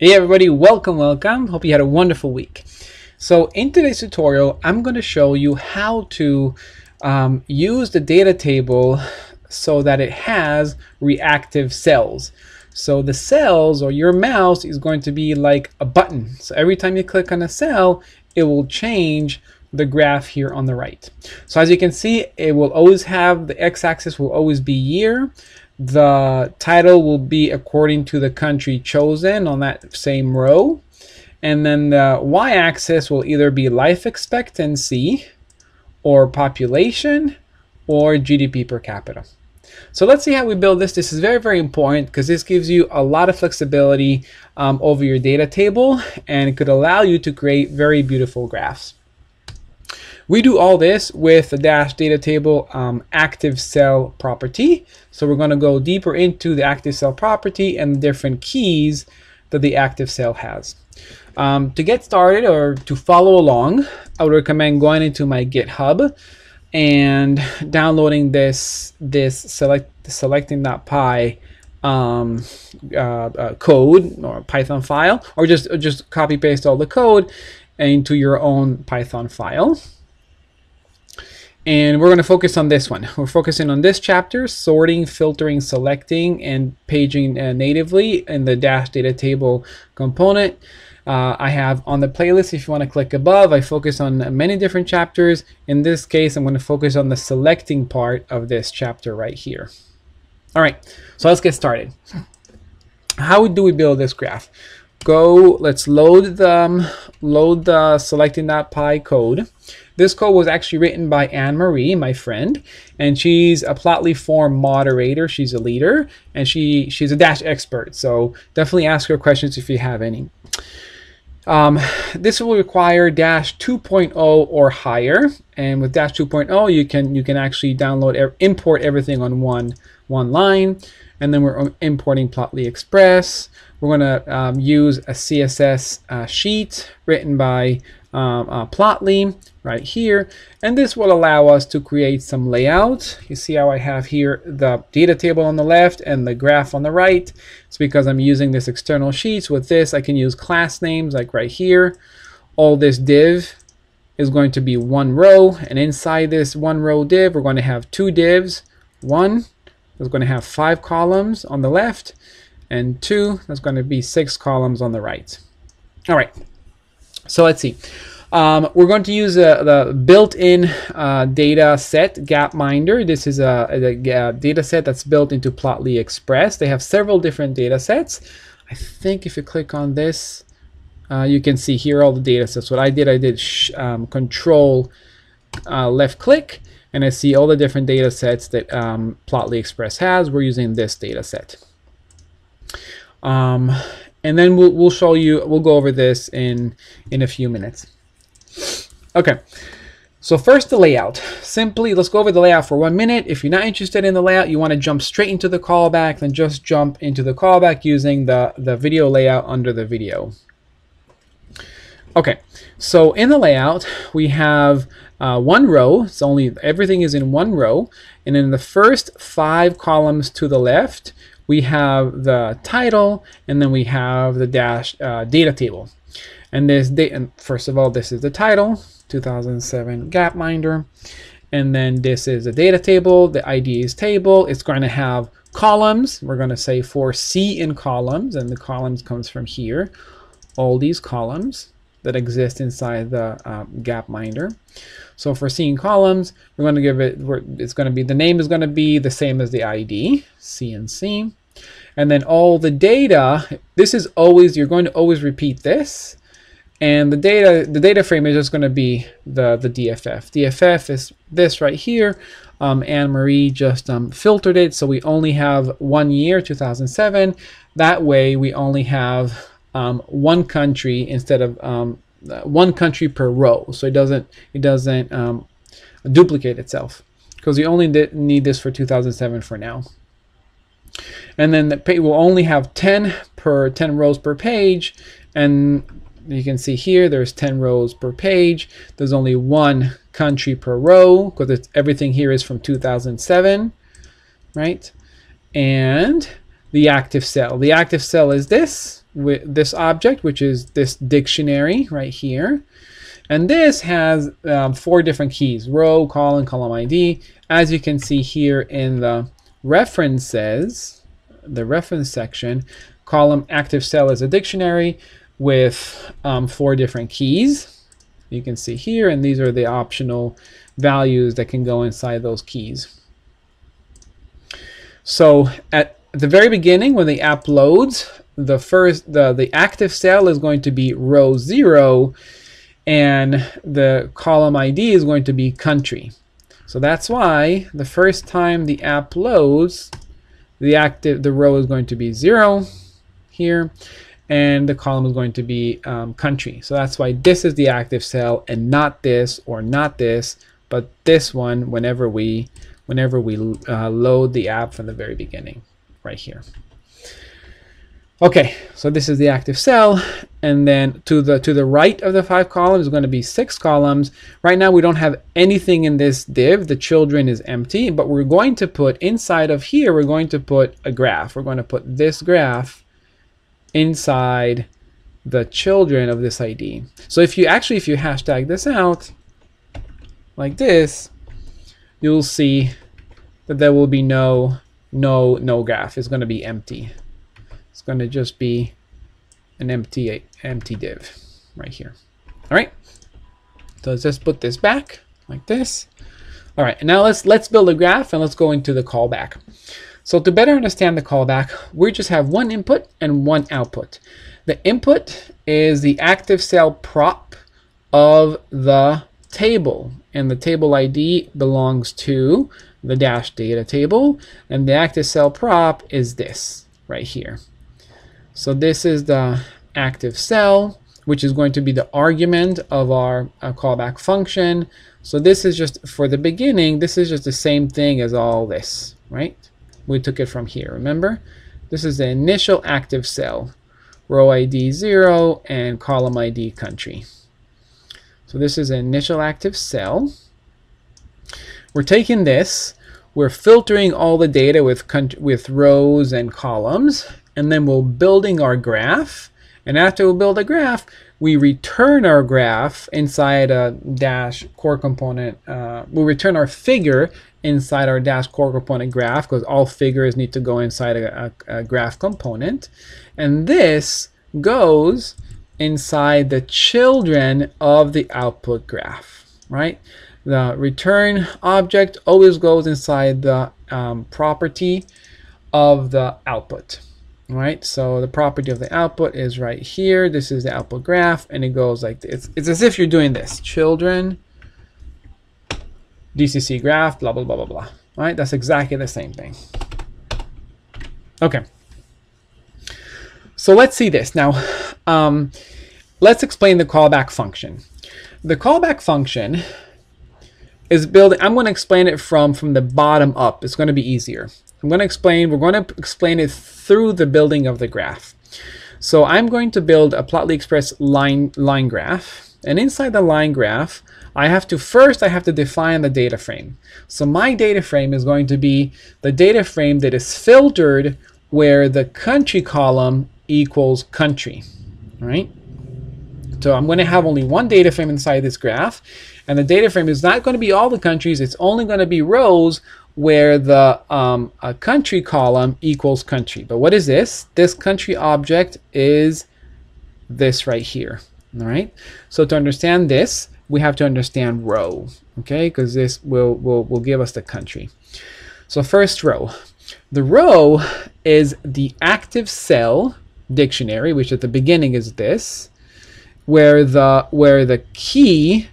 Hey everybody, welcome, welcome. Hope you had a wonderful week. So in today's tutorial, I'm going to show you how to um, use the data table so that it has reactive cells. So the cells or your mouse is going to be like a button. So every time you click on a cell, it will change the graph here on the right. So as you can see, it will always have the x-axis will always be year. The title will be according to the country chosen on that same row. And then the y-axis will either be life expectancy or population or GDP per capita. So let's see how we build this. This is very, very important because this gives you a lot of flexibility um, over your data table and it could allow you to create very beautiful graphs. We do all this with the dash data table um, active cell property. So we're going to go deeper into the active cell property and the different keys that the active cell has. Um, to get started or to follow along, I would recommend going into my GitHub and downloading this this select selecting.py um, uh, uh, code or Python file, or just or just copy paste all the code into your own Python file. And we're going to focus on this one. We're focusing on this chapter, sorting, filtering, selecting, and paging uh, natively in the dash data table component. Uh, I have on the playlist, if you want to click above, I focus on many different chapters. In this case, I'm going to focus on the selecting part of this chapter right here. All right, so let's get started. How do we build this graph? Go, let's load the, um, load the selecting.py code. This code was actually written by Anne-Marie, my friend, and she's a Plotly forum moderator. She's a leader, and she she's a Dash expert. So definitely ask her questions if you have any. Um, this will require Dash 2.0 or higher, and with Dash 2.0, you can you can actually download import everything on one one line, and then we're importing Plotly Express. We're going to um, use a CSS uh, sheet written by um, uh, Plotly right here. And this will allow us to create some layout. You see how I have here the data table on the left and the graph on the right. It's because I'm using this external sheets. With this, I can use class names like right here. All this div is going to be one row. And inside this one row div, we're going to have two divs. One is going to have five columns on the left and two, that's going to be six columns on the right. All right, so let's see. Um, we're going to use uh, the built-in uh, data set Gapminder. This is a, a, a, data set that's built into Plotly Express. They have several different data sets. I think if you click on this, uh, you can see here all the data sets. What I did, I did um, control uh, left click, and I see all the different data sets that um, Plotly Express has. We're using this data set. Um, and then we'll, we'll show you, we'll go over this in, in a few minutes. Okay, so first the layout. Simply, let's go over the layout for one minute. If you're not interested in the layout, you want to jump straight into the callback, then just jump into the callback using the, the video layout under the video. Okay, so in the layout, we have uh, one row. It's only everything is in one row, and in the first five columns to the left, we have the title, and then we have the dash uh, data table. And this date, and first of all, this is the title, 2007 Gapminder. And then this is the data table, the IDs table. It's going to have columns. We're going to say for C in columns, and the columns comes from here. All these columns that exist inside the Gapminder. So for in columns, we're going to give it, it's going to be, the name is going to be the same as the ID, C and then all the data, this is always, you're going to always repeat this. And the data, the data frame is just going to be the, the DFF. DFF is this right here. Um, Anne-Marie just um, filtered it, so we only have one year, 2007. That way, we only have um, one country instead of um, uh, one country per row. So it doesn't it doesn't um, duplicate itself because we only need this for 2007 for now. And then the page will only have 10 per 10 rows per page. And you can see here, there's 10 rows per page. There's only one country per row because everything here is from 2007, right? And the active cell. The active cell is this. With this object, which is this dictionary right here. And this has um, four different keys, row, column, column ID. As you can see here in the references, the reference section, column active cell is a dictionary with um, four different keys. You can see here, and these are the optional values that can go inside those keys. So at the very beginning, when the app loads, the first the, the active cell is going to be row zero, and the column ID is going to be country. So that's why the first time the app loads, the active the row is going to be zero here, and the column is going to be um, country. So that's why this is the active cell and not this or not this, but this one whenever we whenever we uh, load the app from the very beginning, right here. Okay, so this is the active cell, and then to the to the right of the five columns is going to be six columns. Right now we don't have anything in this div. The children is empty, but we're going to put inside of here, we're going to put a graph. We're going to put this graph inside the children of this ID. So if you actually, if you hashtag this out like this, you'll see that there will be no, no, no graph. It's going to be empty. It's going to just be an empty, empty div right here. All right. So let's just put this back like this. All right, now let's let's build a graph and let's go into the callback. So to better understand the callback, we just have one input and one output. The input is the active cell prop of the table, and the table ID belongs to the dash data table, and the active cell prop is this right here. So this is the active cell, which is going to be the argument of our uh, callback function. So this is just, for the beginning, this is just the same thing as all this, right? We took it from here, remember? This is the initial active cell, row ID 0 and column ID country. So this is an initial active cell. We're taking this, we're filtering all the data with, with rows and columns, and then we're building our graph. And after we build a graph, we return our graph inside a dash core component. Uh, we return our figure inside our dash core component graph because all figures need to go inside a, a, a graph component. And this goes inside the children of the output graph, right? The return object always goes inside the um, property of the output right? So the property of the output is right here. This is the output graph, and it goes like this. It's, as if you're doing this. Children, DCC graph, blah, blah, blah, blah, blah. Right? That's exactly the same thing. Okay. So let's see this. Now, um, let's explain the callback function. The callback function is building, I'm going to explain it from, from the bottom up. It's going to be easier. I'm going to explain, we're going to explain it through the building of the graph. So I'm going to build a Plotly Express line, line graph. And inside the line graph, I have to first, I have to define the data frame. So my data frame is going to be the data frame that is filtered where the country column equals country, right? So I'm going to have only one data frame inside this graph. And the data frame is not going to be all the countries. It's only going to be rows where the um, country column equals country. But what is this? This country object is this right here. All right. So to understand this, we have to understand row. Okay, because this will, will will give us the country. So first row. The row is the active cell dictionary, which at the beginning is this, where the where the key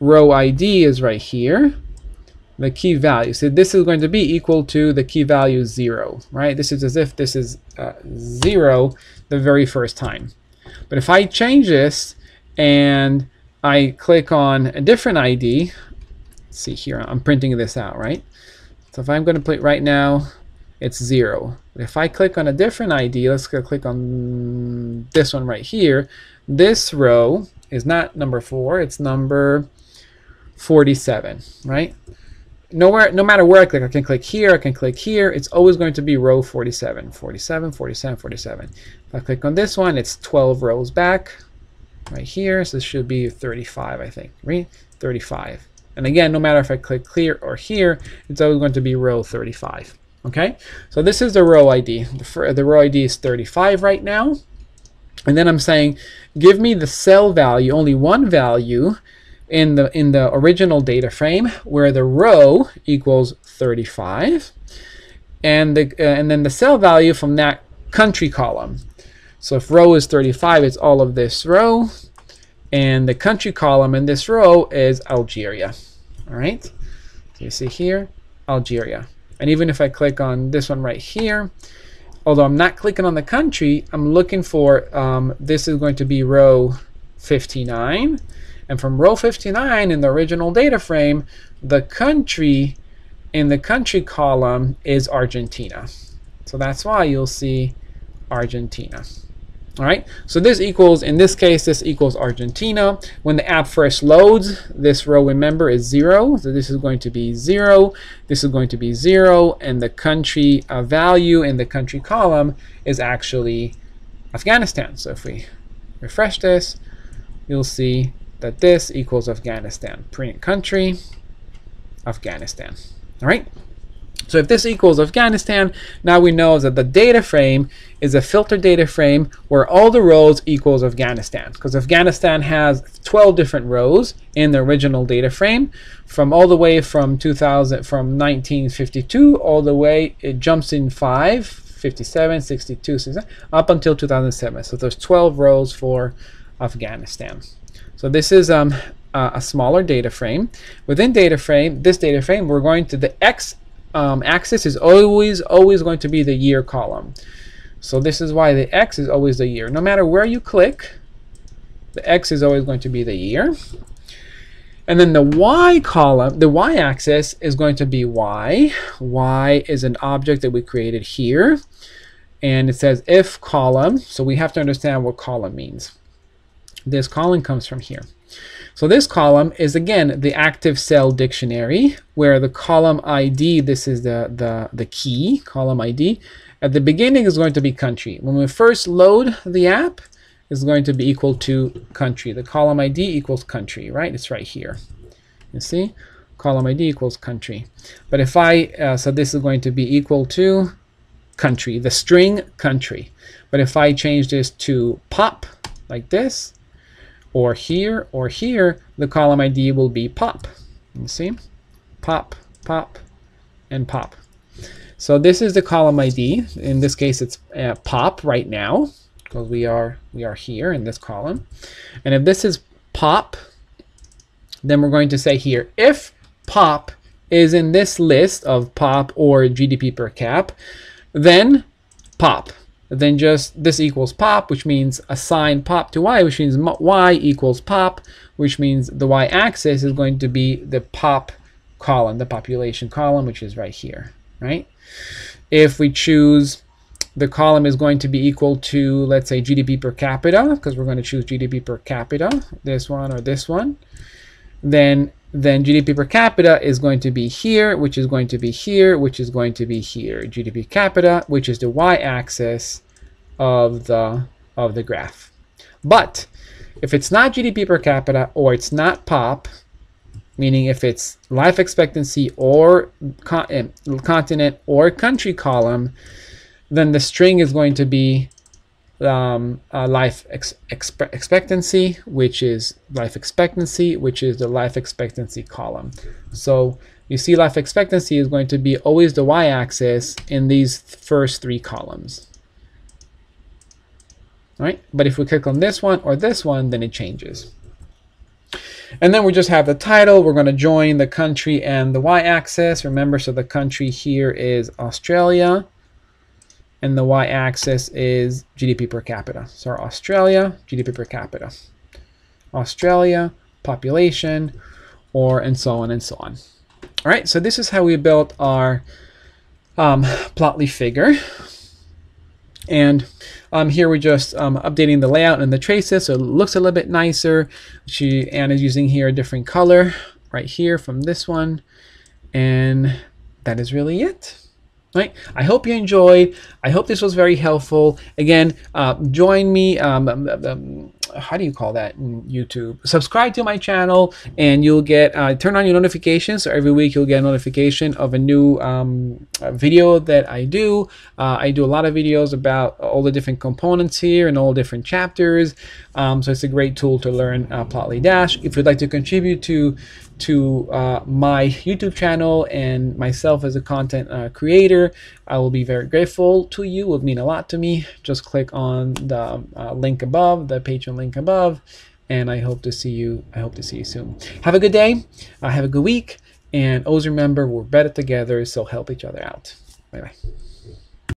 row ID is right here the key value. So this is going to be equal to the key value 0, right? This is as if this is uh, 0 the very first time. But if I change this and I click on a different ID, let's see here, I'm printing this out, right? So if I'm going to put right now, it's 0. But if I click on a different ID, let's go click on this one right here, this row is not number 4, it's number 47, right? Nowhere, no matter where I click, I can click here, I can click here, it's always going to be row 47, 47, 47, 47. If I click on this one, it's 12 rows back right here, so this should be 35, I think, right? 35. And again, no matter if I click clear or here, it's always going to be row 35. Okay, so this is the row ID. The, the row ID is 35 right now. And then I'm saying, give me the cell value, only one value in the in the original data frame where the row equals 35 and the uh, and then the cell value from that country column. So if row is 35, it's all of this row and the country column in this row is Algeria. All right, so you see here, Algeria. And even if I click on this one right here, although I'm not clicking on the country, I'm looking for, um, this is going to be row 59. And from row 59 in the original data frame, the country in the country column is Argentina. So that's why you'll see Argentina. All right, so this equals, in this case, this equals Argentina. When the app first loads, this row, remember, is zero. So this is going to be zero, this is going to be zero, and the country uh, value in the country column is actually Afghanistan. So if we refresh this, you'll see that this equals Afghanistan. Print country, Afghanistan. All right. So if this equals Afghanistan, now we know that the data frame is a filter data frame where all the rows equals Afghanistan because Afghanistan has 12 different rows in the original data frame from all the way from 2000 from 1952 all the way it jumps in 5 57 62 up until 2007 so there's 12 rows for Afghanistan so this is um, a smaller data frame within data frame this data frame we're going to the X um, axis is always always going to be the year column. So this is why the X is always the year. No matter where you click, the X is always going to be the year. And then the Y column, the Y axis is going to be Y. Y is an object that we created here. And it says if column, so we have to understand what column means. This column comes from here. So this column is again the active cell dictionary where the column ID, this is the, the, the key, column ID, at the beginning is going to be country. When we first load the app, is going to be equal to country. The column ID equals country, right? It's right here. You see? Column ID equals country. But if I, uh, so this is going to be equal to country, the string country. But if I change this to pop, like this, or here or here, the column ID will be pop. You see? Pop, pop, and pop. So this is the column ID. In this case, it's uh, pop right now because we are we are here in this column. And if this is pop, then we're going to say here if pop is in this list of pop or GDP per cap, then pop then just this equals pop, which means assign pop to y, which means y equals pop, which means the y-axis is going to be the pop column, the population column, which is right here, right? If we choose the column is going to be equal to, let's say, GDP per capita, because we're going to choose GDP per capita, this one or this one, then then GDP per capita is going to be here, which is going to be here, which is going to be here. GDP capita, which is the y-axis of the of the graph. But if it's not GDP per capita or it's not POP, meaning if it's life expectancy or eh, continent or country column, then the string is going to be um, uh, life ex expe expectancy, which is life expectancy, which is the life expectancy column. So you see life expectancy is going to be always the y-axis in these first three columns. Right? But if we click on this one or this one, then it changes. And then we just have the title. We're going to join the country and the y-axis. Remember, so the country here is Australia and the y-axis is GDP per capita. So Australia, GDP per capita. Australia, population, or and so on and so on. All right, so this is how we built our um, Plotly figure. And um, here we're just um, updating the layout and the traces so it looks a little bit nicer. She Anna's using here a different color right here from this one And that is really it. Right. I hope you enjoyed. I hope this was very helpful. Again, uh, join me. Um, um, um, how do you call that YouTube? Subscribe to my channel, and you'll get uh, turn on your notifications. So every week you'll get a notification of a new um, video that I do. Uh, I do a lot of videos about all the different components here and all different chapters. Um, so it's a great tool to learn uh, Plotly Dash. If you'd like to contribute to to uh, my YouTube channel and myself as a content uh, creator, I will be very grateful to you. It would mean a lot to me. Just click on the uh, link above, the Patreon link above, and I hope to see you. I hope to see you soon. Have a good day. Uh, have a good week, and always remember we're better together. So help each other out. Bye bye.